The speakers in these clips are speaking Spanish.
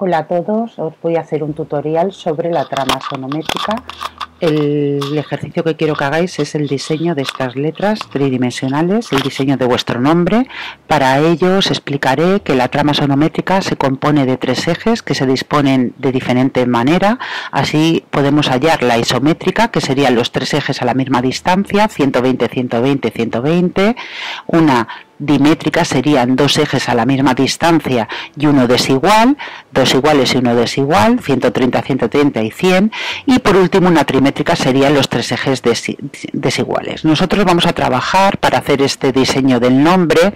Hola a todos, os voy a hacer un tutorial sobre la trama sonométrica. El ejercicio que quiero que hagáis es el diseño de estas letras tridimensionales, el diseño de vuestro nombre. Para ello os explicaré que la trama sonométrica se compone de tres ejes que se disponen de diferente manera. Así podemos hallar la isométrica, que serían los tres ejes a la misma distancia, 120, 120, 120. Una dimétrica serían dos ejes a la misma distancia y uno desigual, dos iguales y uno desigual, 130, 130 y 100. Y por último una trimétrica serían los tres ejes desiguales. Nosotros vamos a trabajar para hacer este diseño del nombre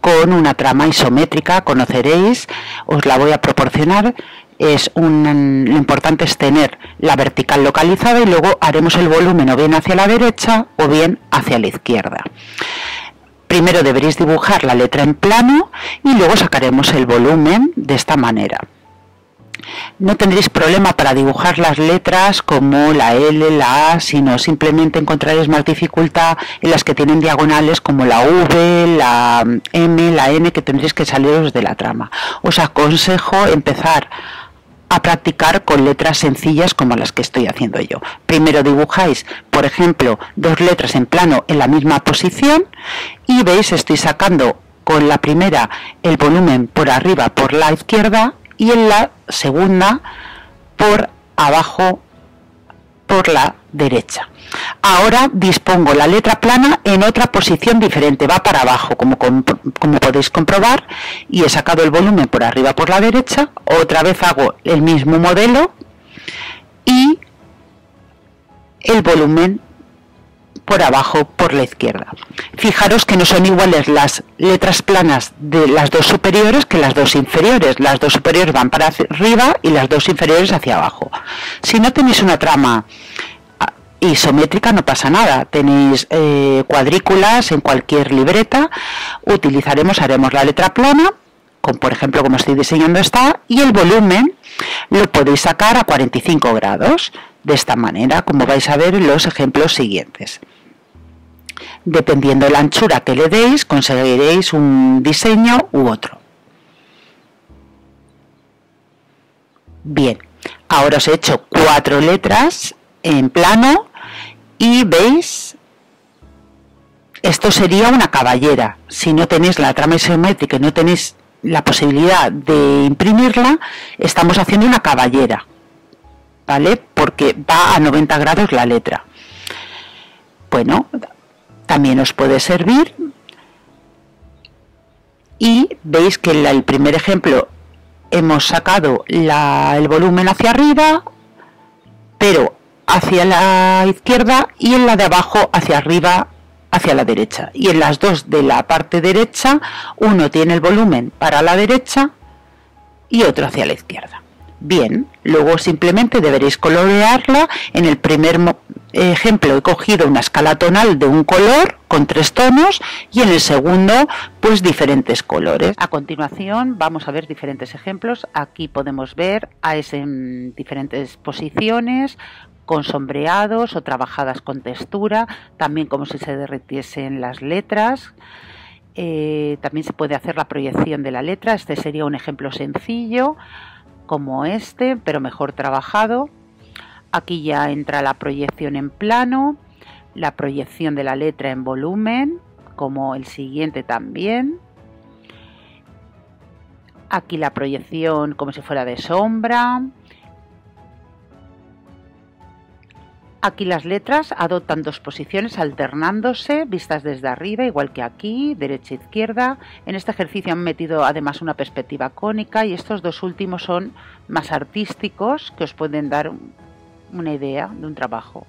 con una trama isométrica, conoceréis, os la voy a proporcionar es un, lo importante es tener la vertical localizada y luego haremos el volumen o bien hacia la derecha o bien hacia la izquierda. Primero deberéis dibujar la letra en plano y luego sacaremos el volumen de esta manera. No tendréis problema para dibujar las letras como la L, la A, sino simplemente encontraréis más dificultad en las que tienen diagonales como la V, la M, la N, que tendréis que saliros de la trama. Os aconsejo empezar a practicar con letras sencillas como las que estoy haciendo yo. Primero dibujáis, por ejemplo, dos letras en plano en la misma posición y veis, estoy sacando con la primera el volumen por arriba por la izquierda y en la segunda por abajo por la derecha. Ahora dispongo la letra plana en otra posición diferente, va para abajo, como, como podéis comprobar, y he sacado el volumen por arriba por la derecha, otra vez hago el mismo modelo y el volumen por abajo por la izquierda. Fijaros que no son iguales las letras planas de las dos superiores que las dos inferiores. Las dos superiores van para arriba y las dos inferiores hacia abajo. Si no tenéis una trama isométrica no pasa nada. Tenéis eh, cuadrículas en cualquier libreta. Utilizaremos, haremos la letra plana, con, por ejemplo como estoy diseñando esta, y el volumen lo podéis sacar a 45 grados, de esta manera, como vais a ver en los ejemplos siguientes. Dependiendo de la anchura que le deis, conseguiréis un diseño u otro. Bien, ahora os he hecho cuatro letras en plano y veis esto sería una caballera. Si no tenéis la trama isométrica y no tenéis la posibilidad de imprimirla estamos haciendo una caballera vale porque va a 90 grados la letra. Bueno también os puede servir. Y veis que en el primer ejemplo hemos sacado el volumen hacia arriba pero hacia la izquierda y en la de abajo hacia arriba hacia la derecha. Y en las dos de la parte derecha, uno tiene el volumen para la derecha y otro hacia la izquierda. Bien, luego simplemente deberéis colorearla. En el primer ejemplo he cogido una escala tonal de un color con tres tonos y en el segundo pues diferentes colores. A continuación vamos a ver diferentes ejemplos. Aquí podemos ver a en diferentes posiciones con sombreados o trabajadas con textura, también como si se derritiesen las letras. Eh, también se puede hacer la proyección de la letra. Este sería un ejemplo sencillo como este, pero mejor trabajado. Aquí ya entra la proyección en plano, la proyección de la letra en volumen, como el siguiente también. Aquí la proyección como si fuera de sombra, Aquí las letras adoptan dos posiciones alternándose, vistas desde arriba, igual que aquí, derecha e izquierda. En este ejercicio han metido además una perspectiva cónica y estos dos últimos son más artísticos que os pueden dar una idea de un trabajo.